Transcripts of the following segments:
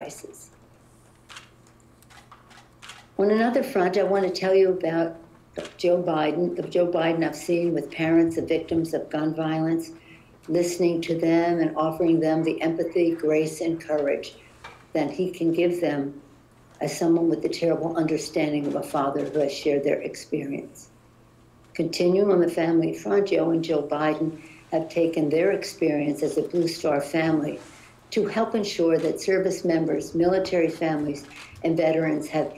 crisis. On another front, I want to tell you about Joe Biden, the Joe Biden I've seen with parents of victims of gun violence, listening to them and offering them the empathy, grace, and courage that he can give them as someone with the terrible understanding of a father who has shared their experience. Continuing on the family front, Joe and Jill Biden have taken their experience as a Blue Star family to help ensure that service members, military families, and veterans have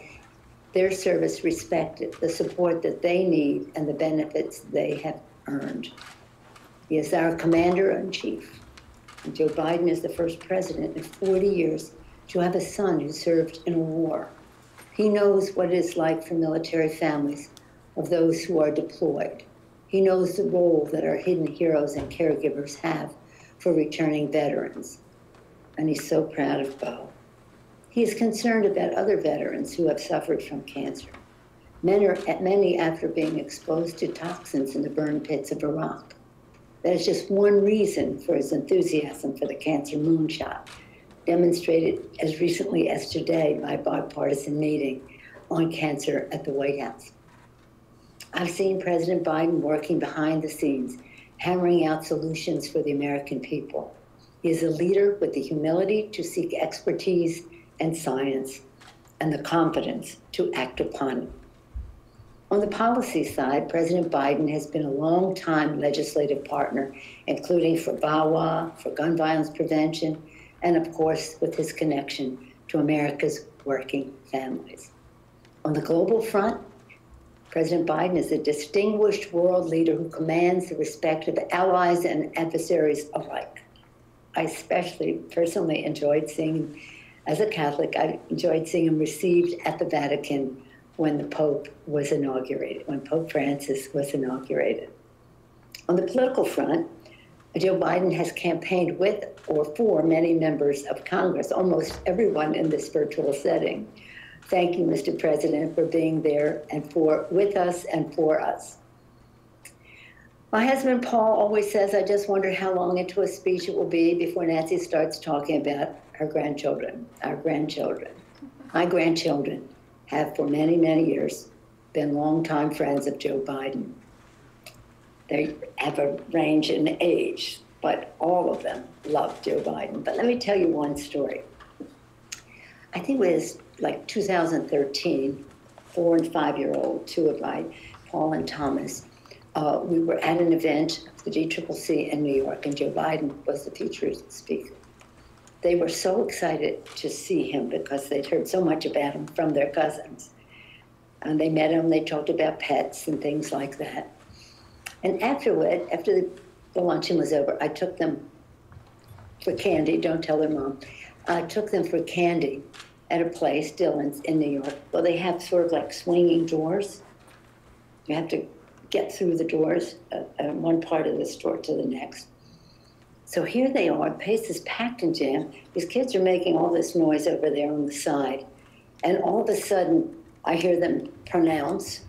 their service respected, the support that they need, and the benefits they have earned. He is our commander in chief. And Joe Biden is the first president in 40 years to have a son who served in a war. He knows what it is like for military families of those who are deployed. He knows the role that our hidden heroes and caregivers have for returning veterans. And he's so proud of Beau. He is concerned about other veterans who have suffered from cancer. Many, are, many after being exposed to toxins in the burn pits of Iraq. That is just one reason for his enthusiasm for the cancer moonshot, demonstrated as recently as today by a bipartisan meeting on cancer at the White House. I've seen President Biden working behind the scenes, hammering out solutions for the American people. He is a leader with the humility to seek expertise and science and the confidence to act upon it. On the policy side, President Biden has been a long-time legislative partner, including for VAWA, for gun violence prevention, and of course, with his connection to America's working families. On the global front, President Biden is a distinguished world leader who commands the respect of allies and adversaries alike. I especially personally enjoyed seeing as a Catholic, I enjoyed seeing him received at the Vatican when the Pope was inaugurated, when Pope Francis was inaugurated. On the political front, Joe Biden has campaigned with or for many members of Congress, almost everyone in this virtual setting. Thank you, Mr. President, for being there and for with us and for us. My husband Paul always says, I just wonder how long into a speech it will be before Nancy starts talking about her grandchildren, our grandchildren. My grandchildren have for many, many years been longtime friends of Joe Biden. They have a range in age, but all of them love Joe Biden. But let me tell you one story. I think it was like 2013, four and five year old, two of my, Paul and Thomas, uh, we were at an event, the DCCC in New York, and Joe Biden was the featured speaker they were so excited to see him because they'd heard so much about him from their cousins. And they met him, they talked about pets and things like that. And afterward, after the, the luncheon was over, I took them for candy, don't tell their mom. I took them for candy at a place still in, in New York. Well, they have sort of like swinging doors. You have to get through the doors, uh, uh, one part of the store to the next. So here they are, Pace is packed and jammed. These kids are making all this noise over there on the side. And all of a sudden, I hear them pronounce.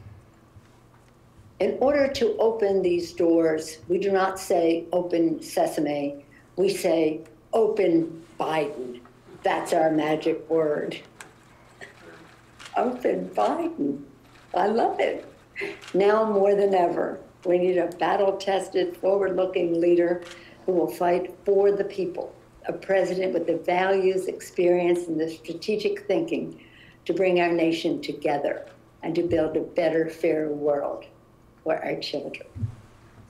In order to open these doors, we do not say open sesame, we say open Biden. That's our magic word. Open Biden. I love it. Now more than ever, we need a battle tested, forward looking leader who will fight for the people, a president with the values, experience, and the strategic thinking to bring our nation together and to build a better, fairer world for our children.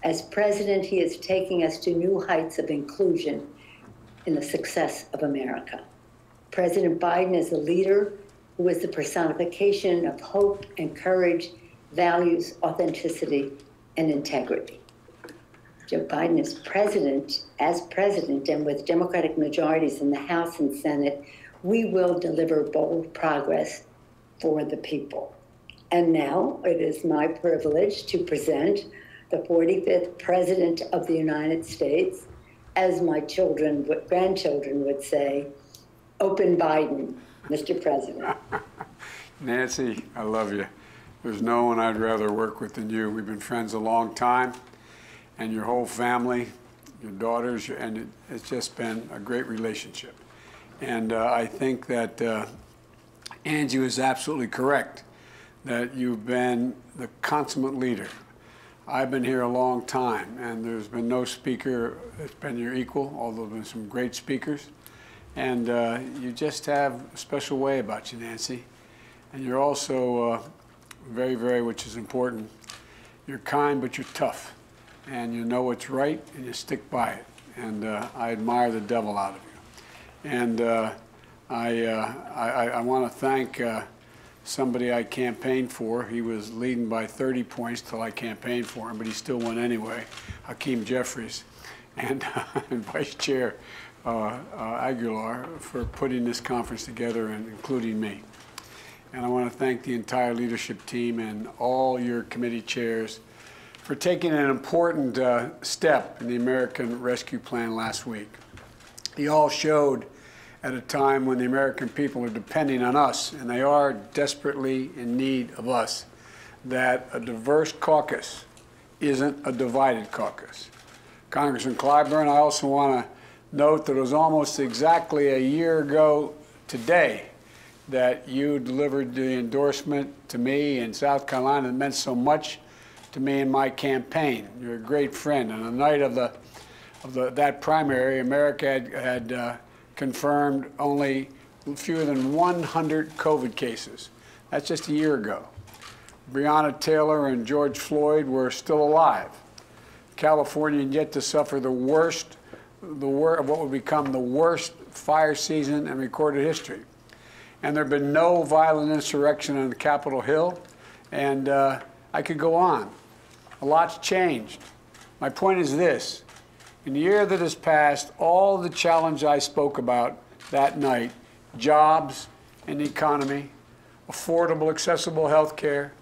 As president, he is taking us to new heights of inclusion in the success of America. President Biden is a leader who is the personification of hope and courage, values, authenticity, and integrity. Joe Biden is president, as president, and with Democratic majorities in the House and Senate, we will deliver bold progress for the people. And now it is my privilege to present the 45th President of the United States, as my children, grandchildren would say, open Biden, Mr. President. Nancy, I love you. There's no one I'd rather work with than you. We've been friends a long time and your whole family, your daughters, and it, it's just been a great relationship. And uh, I think that uh, Angie was absolutely correct that you've been the consummate leader. I've been here a long time, and there's been no speaker that's been your equal, although there's been some great speakers. And uh, you just have a special way about you, Nancy. And you're also uh, very, very, which is important, you're kind, but you're tough. And you know what's right, and you stick by it. And uh, I admire the devil out of you. And uh, I, uh, I, I want to thank uh, somebody I campaigned for. He was leading by 30 points till I campaigned for him, but he still won anyway, Hakeem Jeffries, and, and Vice Chair uh, uh, Aguilar for putting this conference together and including me. And I want to thank the entire leadership team and all your committee chairs for taking an important uh, step in the American Rescue Plan last week. You all showed at a time when the American people are depending on us, and they are desperately in need of us, that a diverse caucus isn't a divided caucus. Congressman Clyburn, I also want to note that it was almost exactly a year ago today that you delivered the endorsement to me in South Carolina that meant so much to me in my campaign. You're a great friend. And the night of the of the, that primary, America had, had uh, confirmed only fewer than 100 COVID cases. That's just a year ago. Breonna Taylor and George Floyd were still alive. California yet to suffer the worst, the wor- what would become the worst fire season in recorded history. And there have been no violent insurrection on the Capitol Hill. And uh, I could go on. A lot's changed. My point is this in the year that has passed, all the challenge I spoke about that night jobs and the economy, affordable, accessible health care,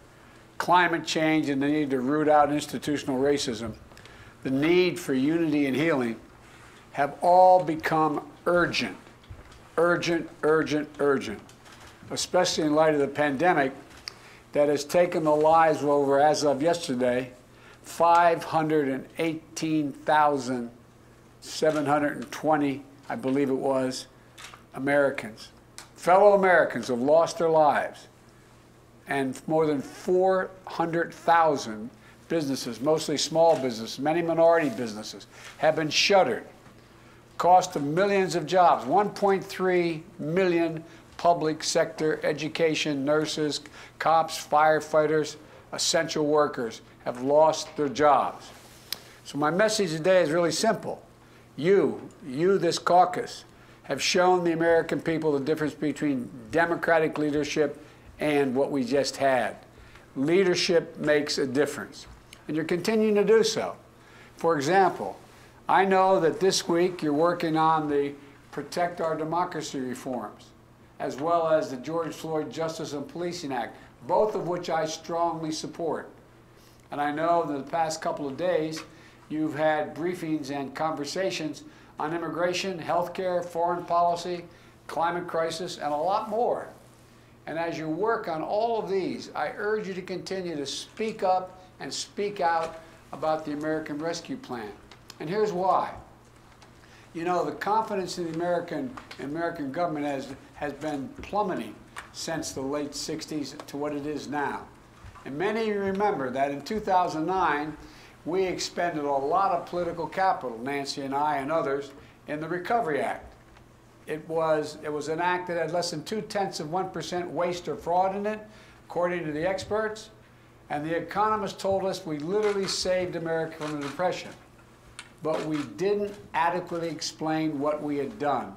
climate change, and the need to root out institutional racism, the need for unity and healing have all become urgent, urgent, urgent, urgent, especially in light of the pandemic that has taken the lives of over, as of yesterday, 518,720, I believe it was, Americans, fellow Americans have lost their lives. And more than 400,000 businesses, mostly small businesses, many minority businesses, have been shuttered. Cost of millions of jobs, 1.3 million public sector education, nurses, cops, firefighters, essential workers have lost their jobs. So my message today is really simple. You, you, this caucus, have shown the American people the difference between democratic leadership and what we just had. Leadership makes a difference, and you're continuing to do so. For example, I know that this week you're working on the Protect Our Democracy reforms, as well as the George Floyd Justice and Policing Act, both of which I strongly support. And I know that the past couple of days, you've had briefings and conversations on immigration, healthcare, foreign policy, climate crisis, and a lot more. And as you work on all of these, I urge you to continue to speak up and speak out about the American Rescue Plan. And here's why. You know, the confidence in the American, American government has, has been plummeting since the late 60s to what it is now. And many remember that in 2009, we expended a lot of political capital, Nancy and I and others, in the Recovery Act. It was, it was an act that had less than two tenths of 1% waste or fraud in it, according to the experts. And the economists told us we literally saved America from the Depression. But we didn't adequately explain what we had done.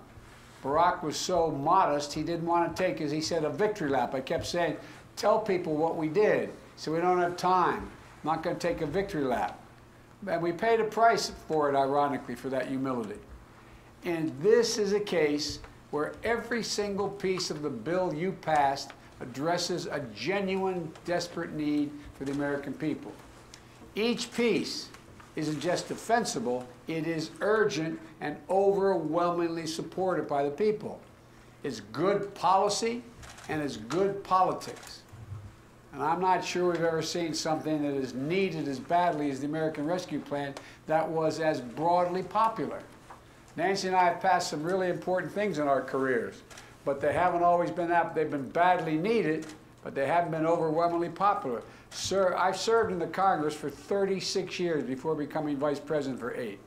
Barack was so modest, he didn't want to take, as he said, a victory lap. I kept saying, tell people what we did. So we don't have time. I'm not going to take a victory lap. And we paid a price for it, ironically, for that humility. And this is a case where every single piece of the bill you passed addresses a genuine, desperate need for the American people. Each piece isn't just defensible, it is urgent and overwhelmingly supported by the people. It's good policy and it's good politics. And I'm not sure we've ever seen something that is needed as badly as the American Rescue Plan that was as broadly popular. Nancy and I have passed some really important things in our careers, but they haven't always been that, they've been badly needed, but they haven't been overwhelmingly popular. Sir, I served in the Congress for 36 years before becoming vice president for eight.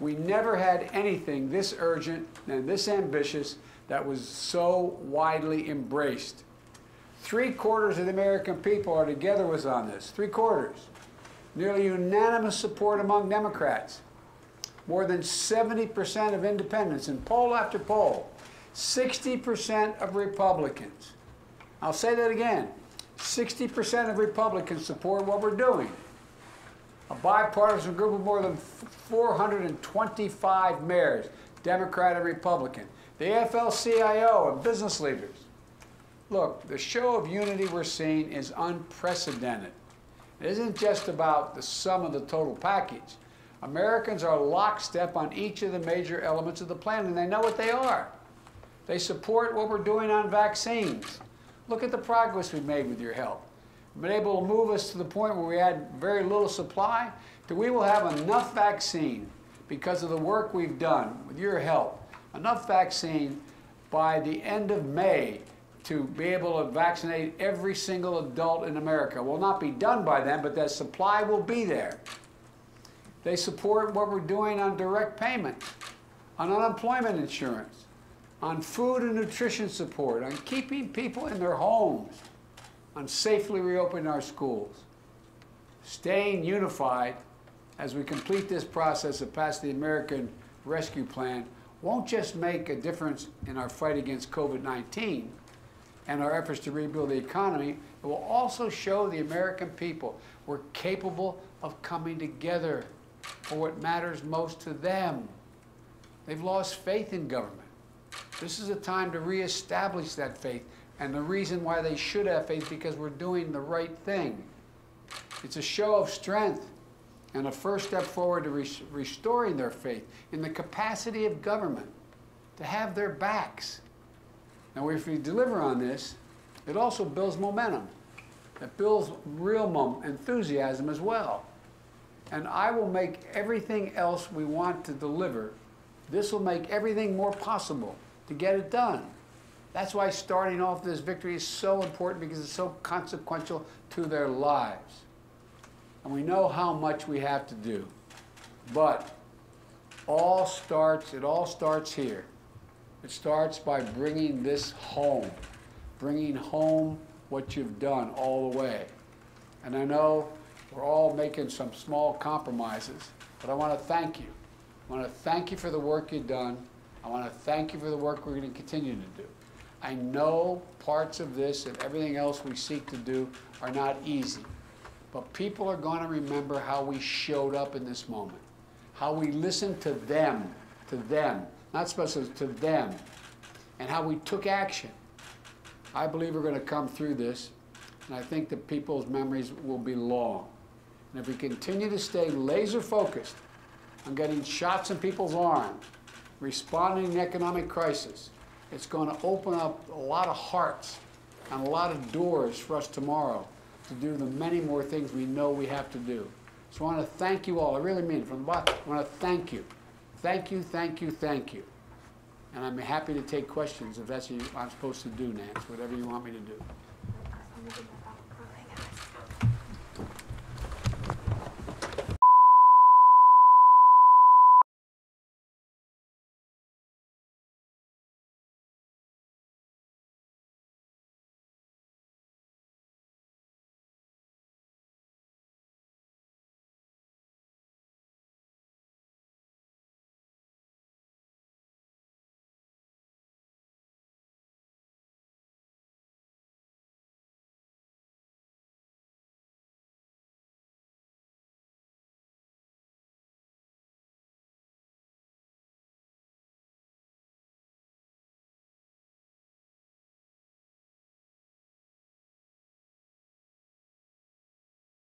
We never had anything this urgent and this ambitious that was so widely embraced. Three quarters of the American people are together with us on this. Three quarters. Nearly unanimous support among Democrats. More than 70% of independents in poll after poll. 60% of Republicans. I'll say that again. 60% of Republicans support what we're doing. A bipartisan group of more than 425 mayors, Democrat and Republican, the AFL-CIO and business leaders. Look, the show of unity we're seeing is unprecedented. It isn't just about the sum of the total package. Americans are lockstep on each of the major elements of the plan, and they know what they are. They support what we're doing on vaccines. Look at the progress we've made with your help. We've been able to move us to the point where we had very little supply to we will have enough vaccine because of the work we've done with your help, enough vaccine by the end of May to be able to vaccinate every single adult in America. Will not be done by then, but that supply will be there. They support what we're doing on direct payment, on unemployment insurance, on food and nutrition support, on keeping people in their homes, on safely reopening our schools. Staying unified as we complete this process of pass the American Rescue Plan won't just make a difference in our fight against COVID 19 and our efforts to rebuild the economy, it will also show the American people we're capable of coming together for what matters most to them. They've lost faith in government. This is a time to reestablish that faith. And the reason why they should have faith because we're doing the right thing. It's a show of strength and a first step forward to res- restoring their faith in the capacity of government to have their backs. Now, if we deliver on this, it also builds momentum. It builds real enthusiasm as well. And I will make everything else we want to deliver, this will make everything more possible to get it done. That's why starting off this victory is so important because it's so consequential to their lives. And we know how much we have to do. But all starts, it all starts here. It starts by bringing this home, bringing home what you've done all the way. And I know we're all making some small compromises, but I want to thank you. I want to thank you for the work you've done. I want to thank you for the work we're going to continue to do. I know parts of this and everything else we seek to do are not easy, but people are going to remember how we showed up in this moment, how we listened to them, to them, not supposed to them, and how we took action. I believe we're going to come through this, and I think that people's memories will be long. And if we continue to stay laser focused on getting shots in people's arms, responding to economic crisis, it's going to open up a lot of hearts and a lot of doors for us tomorrow to do the many more things we know we have to do. So I want to thank you all. I really mean it from the bottom. I want to thank you. Thank you, thank you, thank you. And I'm happy to take questions if that's what I'm supposed to do, Nance, whatever you want me to do.